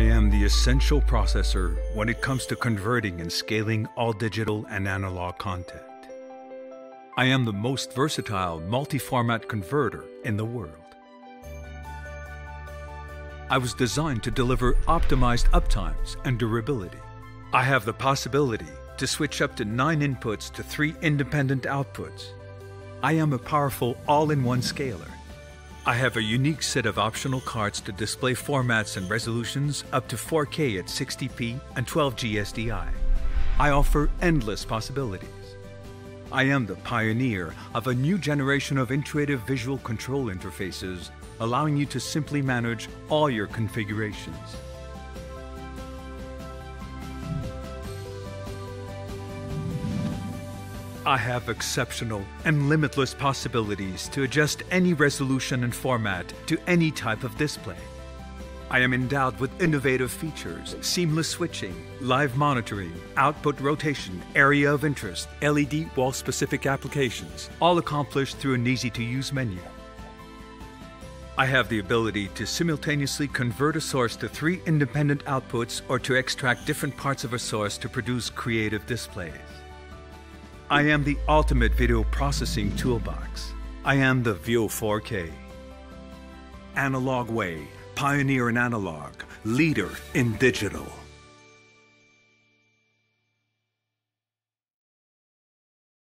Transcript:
am the essential processor when it comes to converting and scaling all digital and analog content. I am the most versatile multi-format converter in the world. I was designed to deliver optimized uptimes and durability. I have the possibility to switch up to nine inputs to three independent outputs. I am a powerful all-in-one scaler. I have a unique set of optional cards to display formats and resolutions up to 4K at 60p and 12G SDI. I offer endless possibilities. I am the pioneer of a new generation of intuitive visual control interfaces, allowing you to simply manage all your configurations. I have exceptional and limitless possibilities to adjust any resolution and format to any type of display. I am endowed with innovative features, seamless switching, live monitoring, output rotation, area of interest, LED wall specific applications, all accomplished through an easy to use menu. I have the ability to simultaneously convert a source to three independent outputs or to extract different parts of a source to produce creative displays. I am the ultimate video processing toolbox. I am the VIO 4K. Analog Way, pioneer in analog, leader in digital.